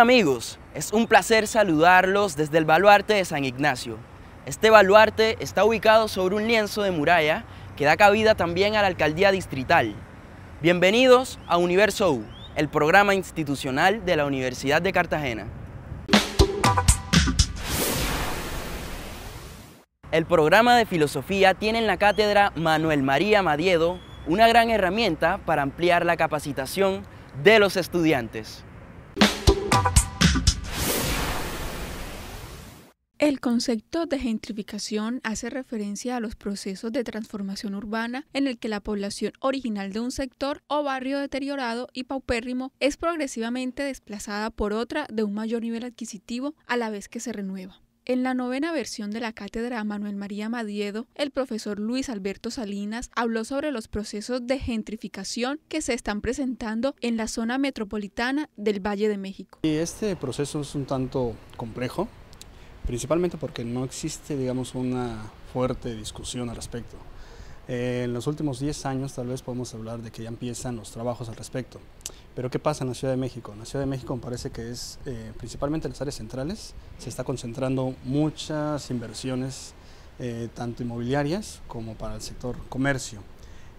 Amigos, es un placer saludarlos desde el baluarte de San Ignacio. Este baluarte está ubicado sobre un lienzo de muralla que da cabida también a la alcaldía distrital. Bienvenidos a Universo U, el programa institucional de la Universidad de Cartagena. El programa de filosofía tiene en la cátedra Manuel María Madiedo una gran herramienta para ampliar la capacitación de los estudiantes. El concepto de gentrificación hace referencia a los procesos de transformación urbana en el que la población original de un sector o barrio deteriorado y paupérrimo es progresivamente desplazada por otra de un mayor nivel adquisitivo a la vez que se renueva. En la novena versión de la cátedra Manuel María Madiedo, el profesor Luis Alberto Salinas habló sobre los procesos de gentrificación que se están presentando en la zona metropolitana del Valle de México. Este proceso es un tanto complejo, principalmente porque no existe, digamos, una fuerte discusión al respecto. Eh, en los últimos 10 años tal vez podemos hablar de que ya empiezan los trabajos al respecto. Pero ¿qué pasa en la Ciudad de México? En la Ciudad de México me parece que es, eh, principalmente en las áreas centrales, se está concentrando muchas inversiones, eh, tanto inmobiliarias como para el sector comercio.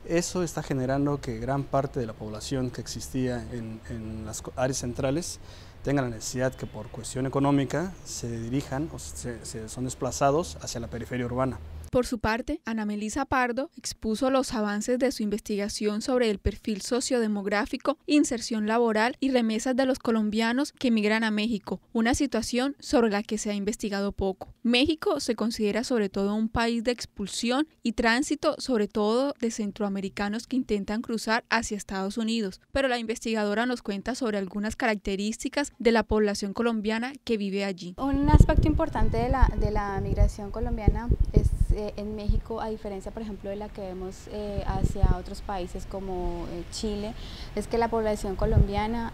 Eso está generando que gran parte de la población que existía en, en las áreas centrales tengan la necesidad que por cuestión económica se dirijan o se, se son desplazados hacia la periferia urbana. Por su parte, Ana Melisa Pardo expuso los avances de su investigación sobre el perfil sociodemográfico, inserción laboral y remesas de los colombianos que emigran a México, una situación sobre la que se ha investigado poco. México se considera sobre todo un país de expulsión y tránsito, sobre todo de centroamericanos que intentan cruzar hacia Estados Unidos, pero la investigadora nos cuenta sobre algunas características de la población colombiana que vive allí. Un aspecto importante de la, de la migración colombiana es eh, en México, a diferencia, por ejemplo, de la que vemos eh, hacia otros países como eh, Chile, es que la población colombiana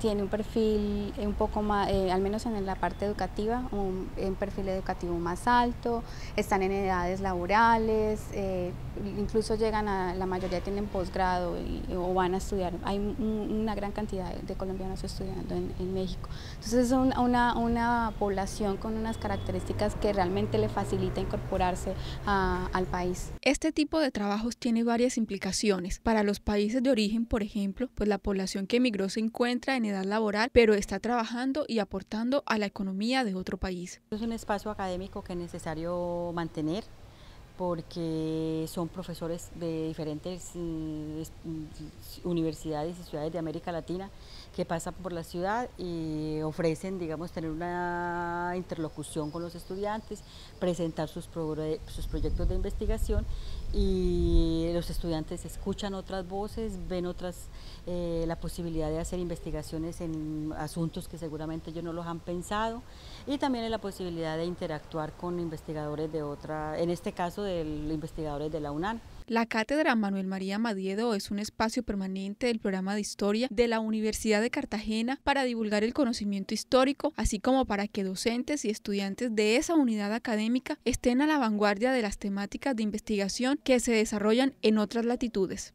tiene un perfil un poco más, al menos en la parte educativa, un, perfil educativo más alto, están en edades laborales, incluso llegan a, la mayoría tienen posgrado o van a estudiar. Hay una gran cantidad de colombianos estudiando en, México. Entonces es una, una población con unas características que realmente le facilita incorporarse al país. Este tipo de trabajos tiene varias implicaciones. Para los países de origen, por ejemplo, pues la población que emigró se encuentra en edad laboral, pero está trabajando y aportando a la economía de otro país. Es un espacio académico que es necesario mantener porque son profesores de diferentes mm, mm, universidades y ciudades de América Latina que pasan por la ciudad y ofrecen, digamos, tener una interlocución con los estudiantes, presentar sus, sus proyectos de investigación y los estudiantes escuchan otras voces, ven otras, eh, la posibilidad de hacer investigaciones en asuntos que seguramente ellos no los han pensado y también la posibilidad de interactuar con investigadores de otra, en este caso de investigadores de la UNAM. La cátedra Manuel María Madiedo es un espacio permanente del programa de historia de la Universidad de Cartagena para divulgar el conocimiento histórico, así como para que docentes y estudiantes de esa unidad académica estén a la vanguardia de las temáticas de investigación que se desarrollan en otras latitudes.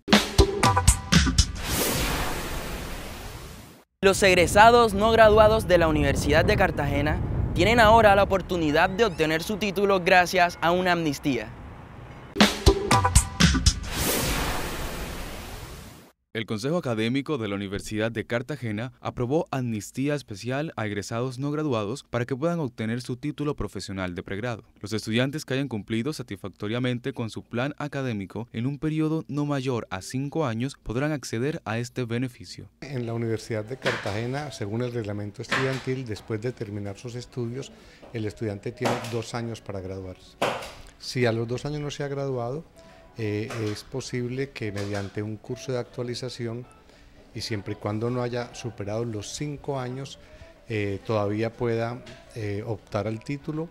Los egresados no graduados de la Universidad de Cartagena tienen ahora la oportunidad de obtener su título gracias a una amnistía. El Consejo Académico de la Universidad de Cartagena aprobó amnistía especial a egresados no graduados para que puedan obtener su título profesional de pregrado. Los estudiantes que hayan cumplido satisfactoriamente con su plan académico en un periodo no mayor a cinco años podrán acceder a este beneficio. En la Universidad de Cartagena, según el reglamento estudiantil, después de terminar sus estudios, el estudiante tiene dos años para graduarse. Si a los dos años no se ha graduado, eh, es posible que mediante un curso de actualización y siempre y cuando no haya superado los cinco años, eh, todavía pueda eh, optar al título.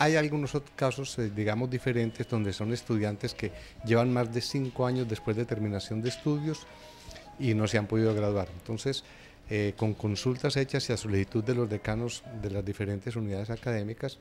hay algunos casos, digamos, diferentes donde son estudiantes que llevan más de cinco años después de terminación de estudios y no se han podido graduar. Entonces, con consultas hechas y a solicitud de los decanos de las diferentes unidades académicas,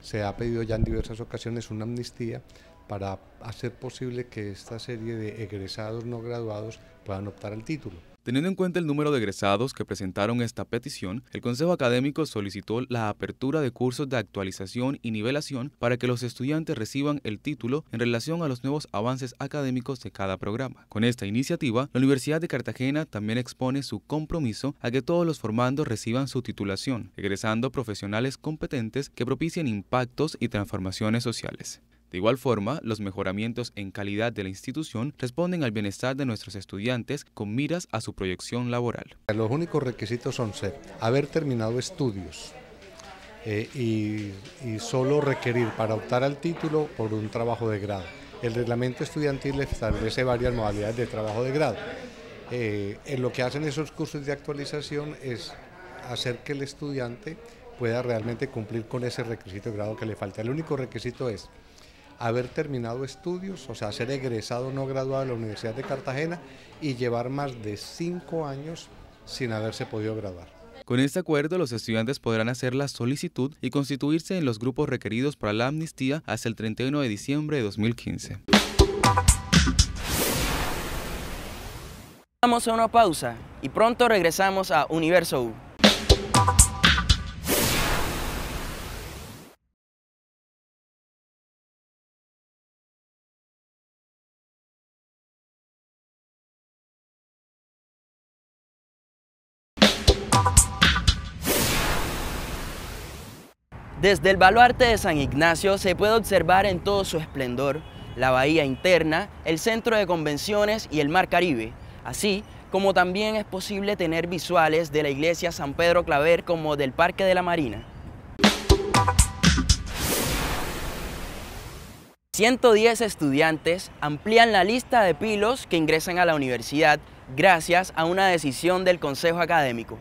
se ha pedido ya en diversas ocasiones una amnistía para hacer posible que esta serie de egresados no graduados puedan optar al título. Teniendo en cuenta el número de egresados que presentaron esta petición, el Consejo Académico solicitó la apertura de cursos de actualización y nivelación para que los estudiantes reciban el título en relación a los nuevos avances académicos de cada programa. Con esta iniciativa, la Universidad de Cartagena también expone su compromiso a que todos los formandos reciban su titulación, egresando profesionales competentes que propicien impactos y transformaciones sociales. De igual forma, los mejoramientos en calidad de la institución responden al bienestar de nuestros estudiantes con miras a su proyección laboral. Los únicos requisitos son ser, haber terminado estudios eh, y, solo requerir para optar al título por un trabajo de grado. El reglamento estudiantil establece varias modalidades de trabajo de grado. Eh, en lo que hacen esos cursos de actualización es hacer que el estudiante pueda realmente cumplir con ese requisito de grado que le falta. El único requisito es haber terminado estudios, o sea, ser egresado no graduado de la Universidad de Cartagena y llevar más de cinco años sin haberse podido graduar. Con este acuerdo, los estudiantes podrán hacer la solicitud y constituirse en los grupos requeridos para la amnistía hasta el 31 de diciembre de 2015. Vamos a una pausa y pronto regresamos a Universo U. Desde el baluarte de San Ignacio se puede observar en todo su esplendor la bahía interna, el centro de convenciones y el mar Caribe, así como también es posible tener visuales de la iglesia San Pedro Claver como del Parque de la Marina. 110 estudiantes amplían la lista de pilos que ingresan a la universidad gracias a una decisión del Consejo Académico.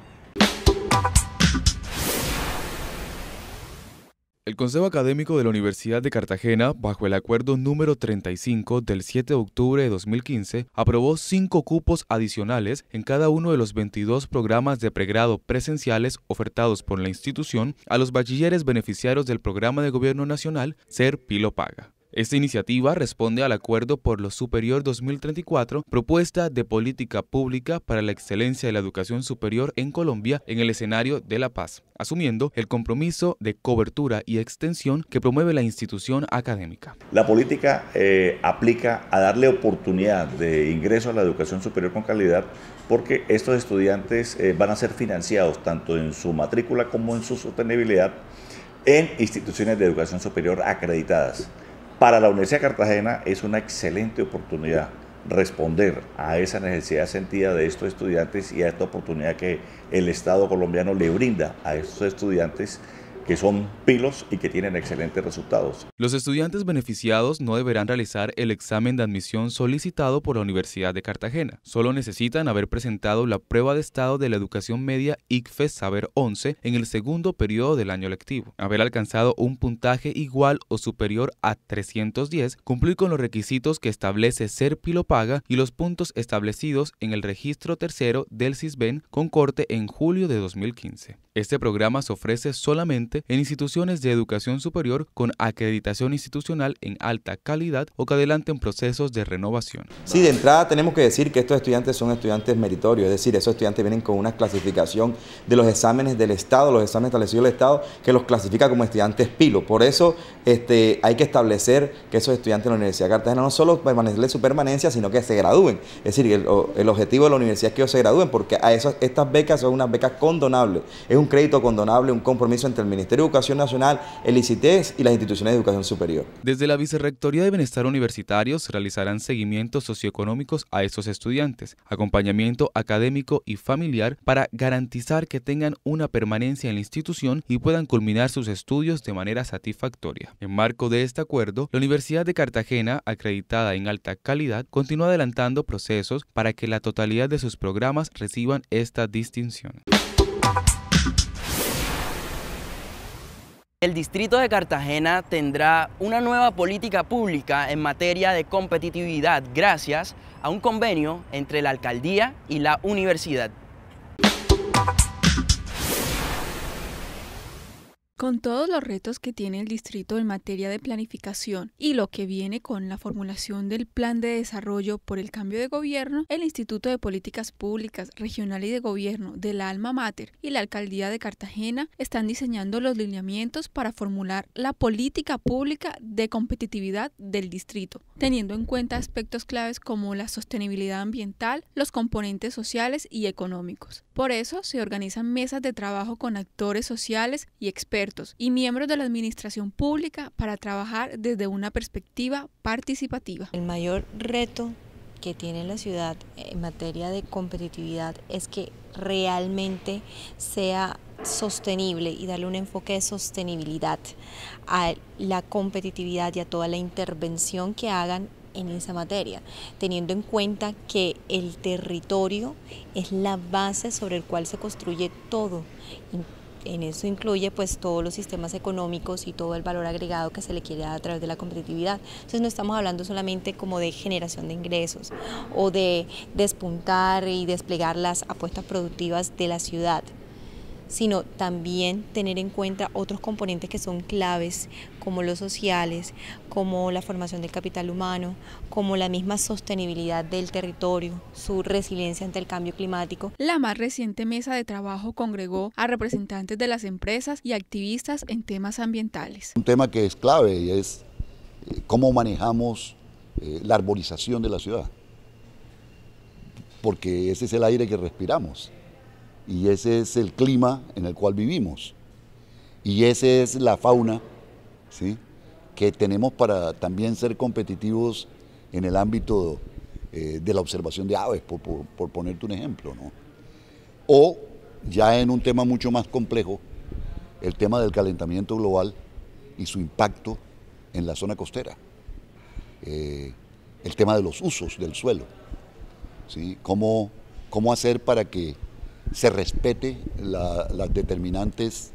El Consejo Académico de la Universidad de Cartagena, bajo el acuerdo número 35 del 7 de octubre de 2015, aprobó cinco cupos adicionales en cada uno de los 22 programas de pregrado presenciales ofertados por la institución a los bachilleres beneficiarios del Programa de Gobierno Nacional Ser Pilo Paga. Esta iniciativa responde al Acuerdo por lo Superior 2034, propuesta de política pública para la excelencia de la educación superior en Colombia en el escenario de la paz, asumiendo el compromiso de cobertura y extensión que promueve la institución académica. La política eh, aplica a darle oportunidad de ingreso a la educación superior con calidad porque estos estudiantes eh, van a ser financiados tanto en su matrícula como en su sostenibilidad en instituciones de educación superior acreditadas. Para la Universidad de Cartagena es una excelente oportunidad responder a esa necesidad sentida de estos estudiantes y a esta oportunidad que el Estado colombiano le brinda a estos estudiantes que son pilos y que tienen excelentes resultados. Los estudiantes beneficiados no deberán realizar el examen de admisión solicitado por la Universidad de Cartagena. Solo necesitan haber presentado la prueba de estado de la educación media ICFES Saber 11 en el segundo periodo del año lectivo, haber alcanzado un puntaje igual o superior a 310, cumplir con los requisitos que establece Ser Pilo Paga y los puntos establecidos en el registro tercero del CISBEN con corte en julio de 2015. Este programa se ofrece solamente en instituciones de educación superior con acreditación institucional en alta calidad o que adelanten procesos de renovación. Sí, de entrada tenemos que decir que estos estudiantes son estudiantes meritorios, es decir, esos estudiantes vienen con una clasificación de los exámenes del Estado, los exámenes establecidos del Estado, que los clasifica como estudiantes pilo. Por eso este, hay que establecer que esos estudiantes de la Universidad de Cartagena no solo permanecerle su permanencia, sino que se gradúen. Es decir, el, objetivo de la universidad es que ellos se gradúen, porque a estas becas son unas becas condonables. Es un crédito condonable, un compromiso entre el Ministerio de Educación Nacional, el ICITES y las instituciones de educación superior. Desde la Vicerrectoría de Bienestar Universitario realizarán seguimientos socioeconómicos a estos estudiantes, acompañamiento académico y familiar para garantizar que tengan una permanencia en la institución y puedan culminar sus estudios de manera satisfactoria. En marco de este acuerdo, la Universidad de Cartagena, acreditada en alta calidad, continúa adelantando procesos para que la totalidad de sus programas reciban esta distinción. El distrito de Cartagena tendrá una nueva política pública en materia de competitividad gracias a un convenio entre la alcaldía y la universidad. Con todos los retos que tiene el distrito en materia de planificación y lo que viene con la formulación del plan de desarrollo por el cambio de gobierno, el Instituto de Políticas Públicas Regional y de Gobierno de la Alma Mater y la Alcaldía de Cartagena están diseñando los lineamientos para formular la política pública de competitividad del distrito, teniendo en cuenta aspectos claves como la sostenibilidad ambiental, los componentes sociales y económicos. Por eso se organizan mesas de trabajo con actores sociales y expertos y miembros de la administración pública para trabajar desde una perspectiva participativa. El mayor reto que tiene la ciudad en materia de competitividad es que realmente sea sostenible y darle un enfoque de sostenibilidad a la competitividad y a toda la intervención que hagan en esa materia, teniendo en cuenta que el territorio es la base sobre el cual se construye todo, en eso incluye pues todos los sistemas económicos y todo el valor agregado que se le quiere dar a través de la competitividad. Entonces no estamos hablando solamente como de generación de ingresos o de despuntar y desplegar las apuestas productivas de la ciudad, sino también tener en cuenta otros componentes que son claves, como los sociales, como la formación del capital humano, como la misma sostenibilidad del territorio, su resiliencia ante el cambio climático. La más reciente mesa de trabajo congregó a representantes de las empresas y activistas en temas ambientales. Un tema que es clave y es eh, cómo manejamos eh, la arborización de la ciudad, porque ese es el aire que respiramos y ese es el clima en el cual vivimos y esa es la fauna ¿sí? que tenemos para también ser competitivos en el ámbito eh, de la observación de aves, por, por, ponerte un ejemplo. ¿no? O ya en un tema mucho más complejo, el tema del calentamiento global y su impacto en la zona costera. Eh, el tema de los usos del suelo. ¿sí? ¿Cómo, ¿Cómo hacer para que se respete las determinantes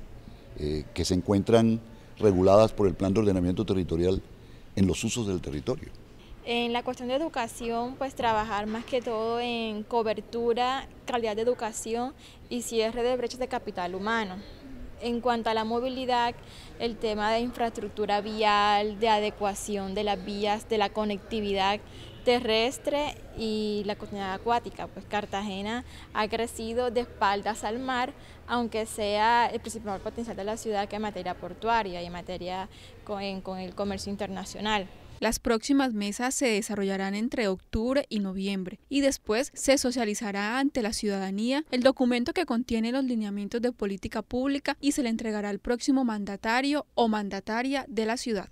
eh, que se encuentran reguladas por el Plan de Ordenamiento Territorial en los usos del territorio. En la cuestión de educación, pues trabajar más que todo en cobertura, calidad de educación y cierre de brechas de capital humano. En cuanto a la movilidad, el tema de infraestructura vial, de adecuación de las vías, de la conectividad terrestre y la comunidad acuática, pues Cartagena ha crecido de espaldas al mar, aunque sea el principal potencial de la ciudad que en materia portuaria y en materia con, con el comercio internacional. Las próximas mesas se desarrollarán entre octubre y noviembre y después se socializará ante la ciudadanía el documento que contiene los lineamientos de política pública y se le entregará al próximo mandatario o mandataria de la ciudad.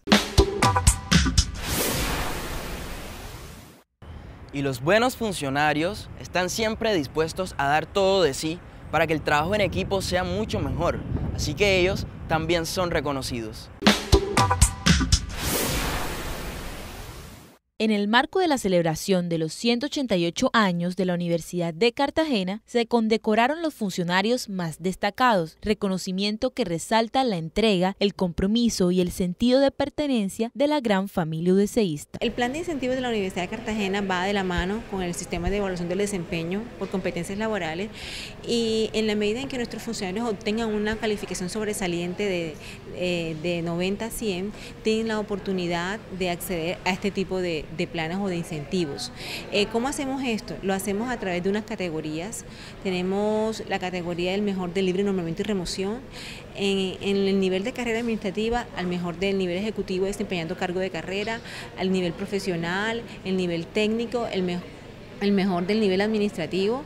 Y los buenos funcionarios están siempre dispuestos a dar todo de sí para que el trabajo en equipo sea mucho mejor, así que ellos también son reconocidos. En el marco de la celebración de los 188 años de la Universidad de Cartagena, se condecoraron los funcionarios más destacados, reconocimiento que resalta la entrega, el compromiso y el sentido de pertenencia de la gran familia udeseísta. El plan de incentivos de la Universidad de Cartagena va de la mano con el sistema de evaluación del desempeño por competencias laborales y en la medida en que nuestros funcionarios obtengan una calificación sobresaliente de, eh, de 90 a 100, tienen la oportunidad de acceder a este tipo de, de planes o de incentivos. Eh, ¿Cómo hacemos esto? Lo hacemos a través de unas categorías. Tenemos la categoría del mejor del libre nombramiento y remoción. En, el nivel de carrera administrativa, al mejor del nivel ejecutivo desempeñando cargo de carrera, al nivel profesional, el nivel técnico, el mejor el mejor del nivel administrativo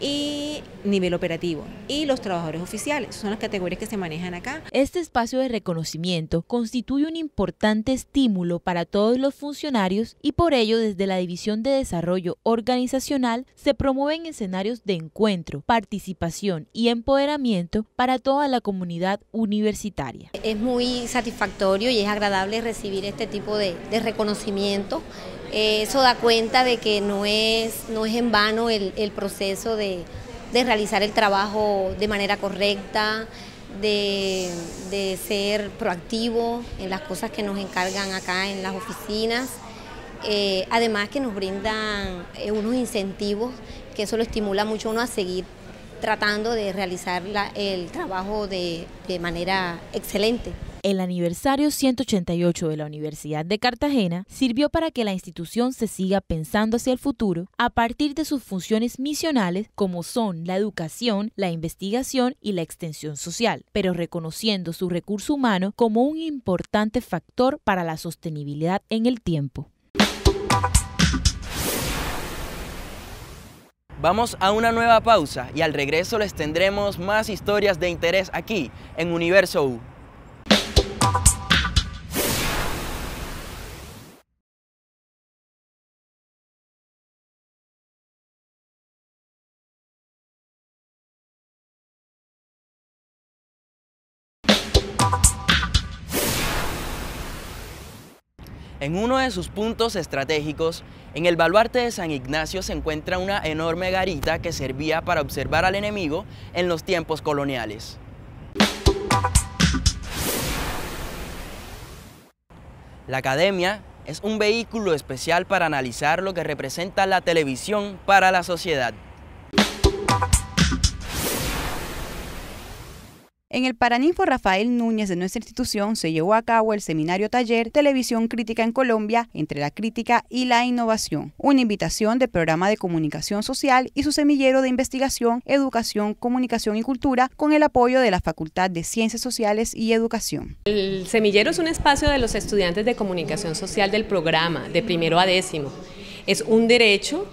y nivel operativo y los trabajadores oficiales. Son las categorías que se manejan acá. Este espacio de reconocimiento constituye un importante estímulo para todos los funcionarios y por ello desde la División de Desarrollo Organizacional se promueven escenarios de encuentro, participación y empoderamiento para toda la comunidad universitaria. Es muy satisfactorio y es agradable recibir este tipo de, de reconocimiento eso da cuenta de que no es, no es en vano el, proceso de, realizar el trabajo de manera correcta, de, ser proactivo en las cosas que nos encargan acá en las oficinas. Eh, además que nos brindan eh, unos incentivos que eso lo estimula mucho uno a seguir tratando de realizar el trabajo de, de manera excelente. El aniversario 188 de la Universidad de Cartagena sirvió para que la institución se siga pensando hacia el futuro a partir de sus funciones misionales como son la educación, la investigación y la extensión social, pero reconociendo su recurso humano como un importante factor para la sostenibilidad en el tiempo. Vamos a una nueva pausa y al regreso les tendremos más historias de interés aquí en Universo U. En uno de sus puntos estratégicos, en el baluarte de San Ignacio se encuentra una enorme garita que servía para observar al enemigo en los tiempos coloniales. La academia es un vehículo especial para analizar lo que representa la televisión para la sociedad. En el Paraninfo Rafael Núñez de nuestra institución se llevó a cabo el seminario taller Televisión Crítica en Colombia entre la crítica y la innovación, una invitación del programa de comunicación social y su semillero de investigación, educación, comunicación y cultura con el apoyo de la Facultad de Ciencias Sociales y Educación. El semillero es un espacio de los estudiantes de comunicación social del programa, de primero a décimo. Es un derecho,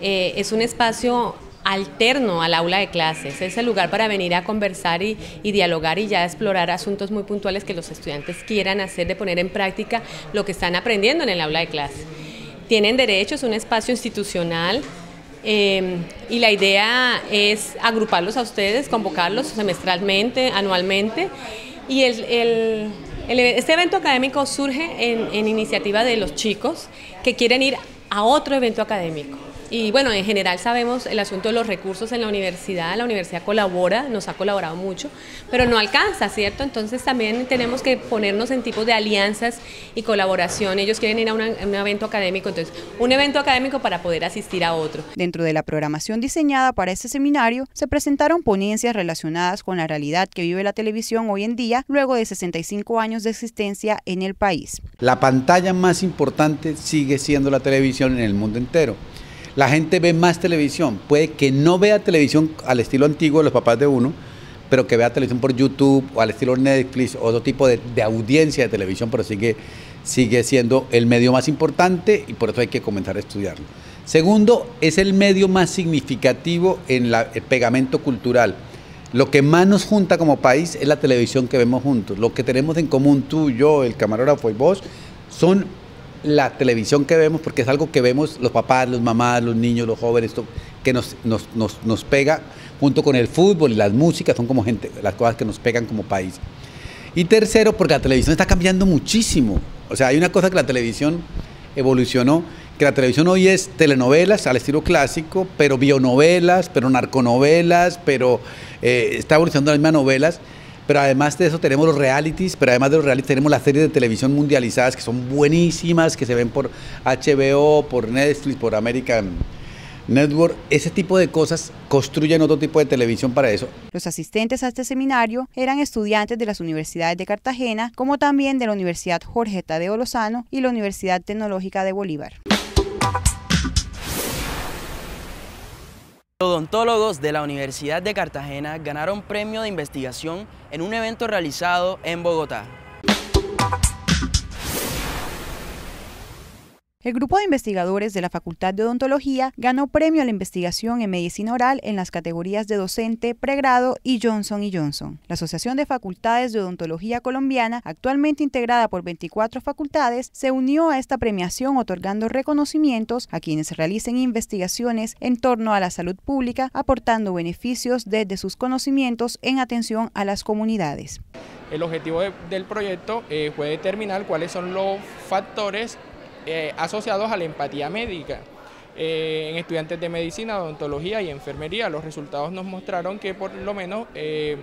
eh, es un espacio alterno al aula de clases, es el lugar para venir a conversar y, dialogar y ya explorar asuntos muy puntuales que los estudiantes quieran hacer, de poner en práctica lo que están aprendiendo en el aula de clase. Tienen derechos, un espacio institucional eh, y la idea es agruparlos a ustedes, convocarlos semestralmente, anualmente y este evento académico surge en iniciativa de los chicos que quieren ir a otro evento académico. Y bueno, en general sabemos el asunto de los recursos en la universidad, la universidad colabora, nos ha colaborado mucho, pero no alcanza, ¿cierto? Entonces también tenemos que ponernos en tipos de alianzas y colaboración. Ellos quieren ir a, un evento académico, entonces un evento académico para poder asistir a otro. Dentro de la programación diseñada para este seminario, se presentaron ponencias relacionadas con la realidad que vive la televisión hoy en día, luego de 65 años de existencia en el país. La pantalla más importante sigue siendo la televisión en el mundo entero la gente ve más televisión. Puede que no vea televisión al estilo antiguo de los papás de uno, pero que vea televisión por YouTube o al estilo Netflix, o otro tipo de, audiencia de televisión, pero sigue, siendo el medio más importante y por eso hay que comenzar a estudiarlo. Segundo, es el medio más significativo en el pegamento cultural. Lo que más nos junta como país es la televisión que vemos juntos. Lo que tenemos en común tú, yo, el camarógrafo y vos, son la televisión que vemos, porque es algo que vemos los papás, los mamás, los niños, los jóvenes, que nos, nos, nos, pega junto con el fútbol y las músicas, son como gente, las cosas que nos pegan como país. Y tercero, porque la televisión está cambiando muchísimo. O sea, hay una cosa que la televisión evolucionó, que la televisión hoy es telenovelas al estilo clásico, pero bionovelas, pero narconovelas, pero eh, está evolucionando las mismas novelas pero además de eso tenemos los realities, pero además de los realities tenemos las series de televisión mundializadas que son buenísimas, que se ven por HBO, por Netflix, por American Network. Ese tipo de cosas construyen otro tipo de televisión para eso. Los asistentes a este seminario eran estudiantes de las universidades de Cartagena, como también de la Universidad Jorge Tadeo Lozano y la Universidad Tecnológica de Bolívar. Odontólogos de la Universidad de Cartagena ganaron premio de investigación en un evento realizado en Bogotá. El grupo de investigadores de la Facultad de Odontología ganó premio a la investigación en medicina oral en las categorías de docente, pregrado y Johnson Johnson. La Asociación de Facultades de Odontología Colombiana, actualmente integrada por 24 facultades, se unió a esta premiación otorgando reconocimientos a quienes realicen investigaciones en torno a la salud pública, aportando beneficios desde sus conocimientos en atención a las comunidades. El objetivo del proyecto eh, fue determinar cuáles son los factores eh, asociados a la empatía médica. Eh, en estudiantes de medicina, odontología y enfermería, los resultados nos mostraron que por lo menos eh,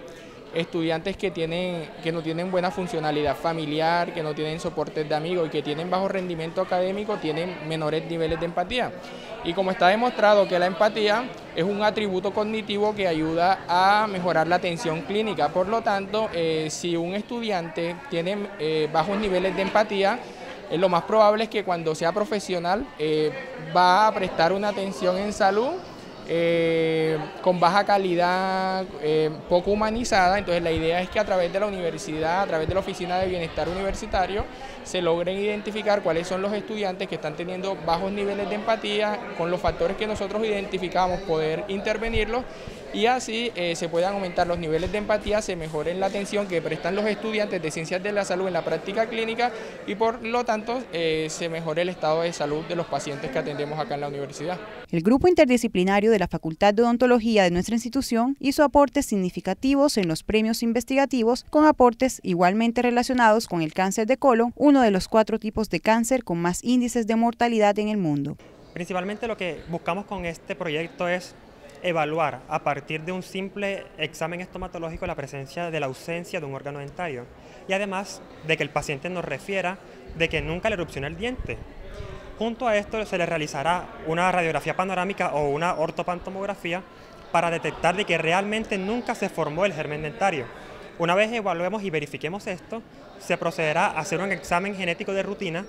estudiantes que, tienen, que no tienen buena funcionalidad familiar, que no tienen soportes de amigos y que tienen bajo rendimiento académico, tienen menores niveles de empatía. Y como está demostrado que la empatía es un atributo cognitivo que ayuda a mejorar la atención clínica, por lo tanto, si un estudiante tiene bajos niveles de empatía, eh, lo más probable es que cuando sea profesional va a prestar una atención en salud eh, con baja calidad, eh, poco humanizada. Entonces la idea es que a través de la universidad, a través de la Oficina de Bienestar Universitario, se logren identificar cuáles son los estudiantes que están teniendo bajos niveles de empatía, con los factores que nosotros identificamos, poder intervenirlos y así eh, se puedan aumentar los niveles de empatía, se mejoren la atención que prestan los estudiantes de ciencias de la salud en la práctica clínica y por lo tanto eh, se mejore el estado de salud de los pacientes que atendemos acá en la universidad. El grupo interdisciplinario de la Facultad de Odontología de nuestra institución hizo aportes significativos en los premios investigativos con aportes igualmente relacionados con el cáncer de colon, uno de los cuatro tipos de cáncer con más índices de mortalidad en el mundo. Principalmente lo que buscamos con este proyecto es evaluar a partir de un simple examen estomatológico la presencia de la ausencia de un órgano dentario y además de que el paciente nos refiera de que nunca le erupciona el diente. Junto a esto se le realizará una radiografía panorámica o una ortopantomografía para detectar de que realmente nunca se formó el germen dentario. Una vez evaluemos y verifiquemos esto, se procederá a hacer un examen genético de rutina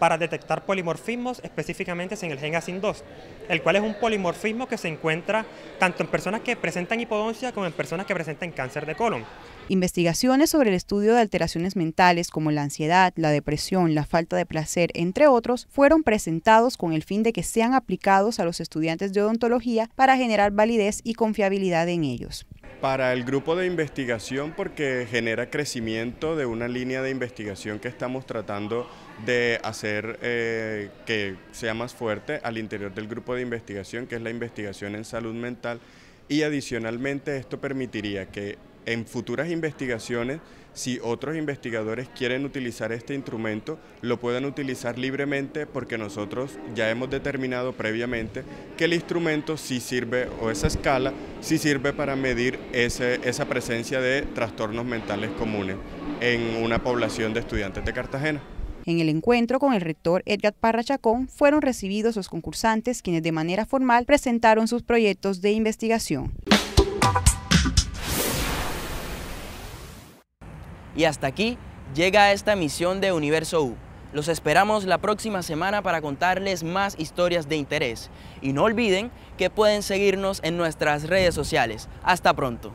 para detectar polimorfismos específicamente en el gen ASIN2, el cual es un polimorfismo que se encuentra tanto en personas que presentan hipodoncia como en personas que presentan cáncer de colon. Investigaciones sobre el estudio de alteraciones mentales como la ansiedad, la depresión, la falta de placer, entre otros, fueron presentados con el fin de que sean aplicados a los estudiantes de odontología para generar validez y confiabilidad en ellos para el grupo de investigación porque genera crecimiento de una línea de investigación que estamos tratando de hacer eh, que sea más fuerte al interior del grupo de investigación, que es la investigación en salud mental, y adicionalmente esto permitiría que en futuras investigaciones si otros investigadores quieren utilizar este instrumento, lo puedan utilizar libremente porque nosotros ya hemos determinado previamente que el instrumento sí sirve, o esa escala, sí sirve para medir esa presencia de trastornos mentales comunes en una población de estudiantes de Cartagena. En el encuentro con el rector Edgar Parra Chacón fueron recibidos los concursantes quienes de manera formal presentaron sus proyectos de investigación. Y hasta aquí llega esta emisión de Universo U. Los esperamos la próxima semana para contarles más historias de interés. Y no olviden que pueden seguirnos en nuestras redes sociales. Hasta pronto.